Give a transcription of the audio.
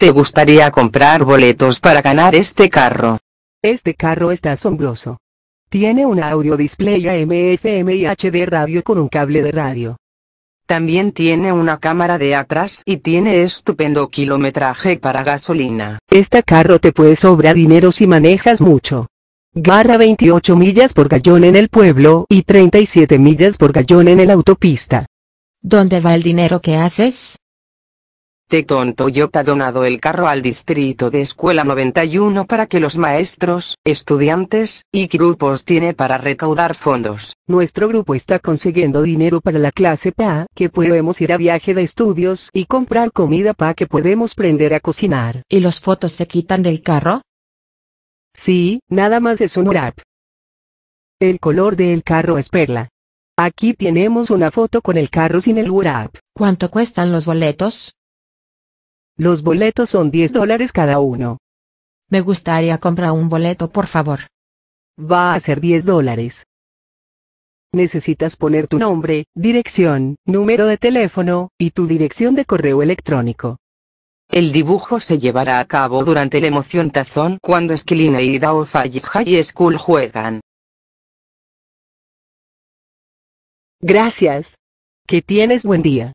¿Te gustaría comprar boletos para ganar este carro? Este carro está asombroso. Tiene un audio display AM, FM y HD radio con un cable de radio. También tiene una cámara de atrás y tiene estupendo kilometraje para gasolina. Este carro te puede sobrar dinero si manejas mucho. Garra 28 millas por gallón en el pueblo y 37 millas por gallón en el autopista. ¿Dónde va el dinero que haces? Tecton Toyota ha donado el carro al distrito de Escuela 91 para que los maestros, estudiantes, y grupos tiene para recaudar fondos. Nuestro grupo está consiguiendo dinero para la clase PA, que podemos ir a viaje de estudios y comprar comida para que podemos aprender a cocinar. ¿Y los fotos se quitan del carro? Sí, nada más es un wrap. El color del carro es perla. Aquí tenemos una foto con el carro sin el wrap. ¿Cuánto cuestan los boletos? Los boletos son 10 dólares cada uno. Me gustaría comprar un boleto, por favor. Va a ser 10 dólares. Necesitas poner tu nombre, dirección, número de teléfono, y tu dirección de correo electrónico. El dibujo se llevará a cabo durante la emoción tazón cuando Esquilina y Dao Fallis High School juegan. Gracias. Que tienes buen día.